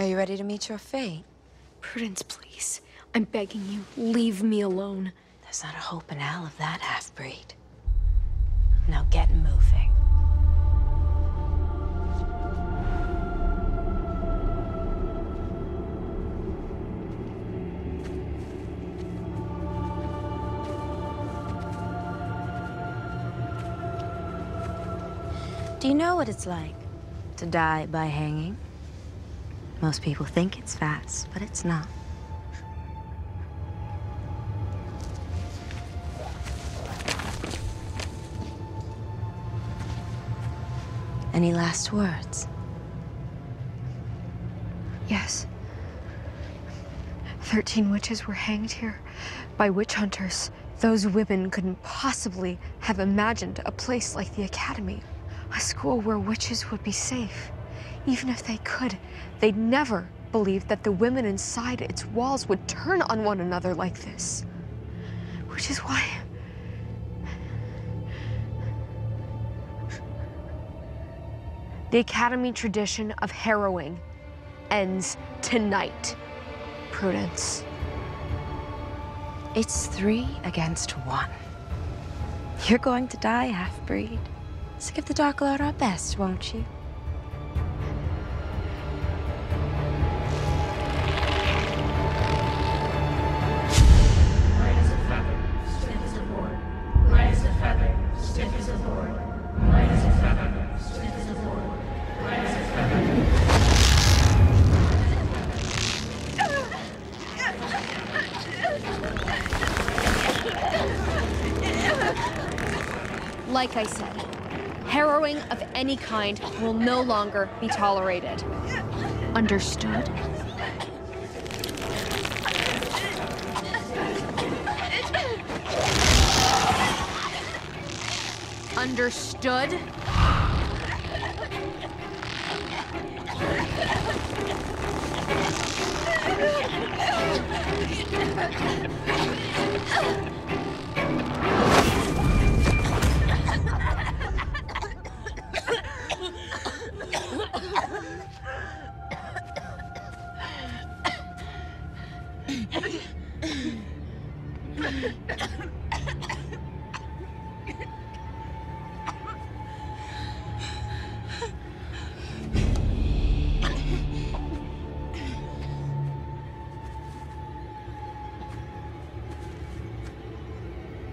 Are you ready to meet your fate? Prudence, please. I'm begging you, leave me alone. There's not a hope in hell of that half-breed. Now get moving. Do you know what it's like to die by hanging? Most people think it's fast, but it's not. Any last words? Yes. Thirteen witches were hanged here by witch hunters. Those women couldn't possibly have imagined a place like the Academy. A school where witches would be safe. Even if they could, they'd never believe that the women inside its walls would turn on one another like this. Which is why. The Academy tradition of harrowing ends tonight, Prudence. It's three against one. You're going to die, half-breed. So give the Dark Lord our best, won't you? Like I said, harrowing of any kind will no longer be tolerated. Understood? Understood?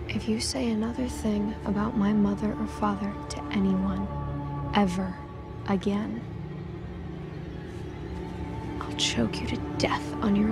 If you say another thing about my mother or father to anyone, ever again, I'll choke you to death on your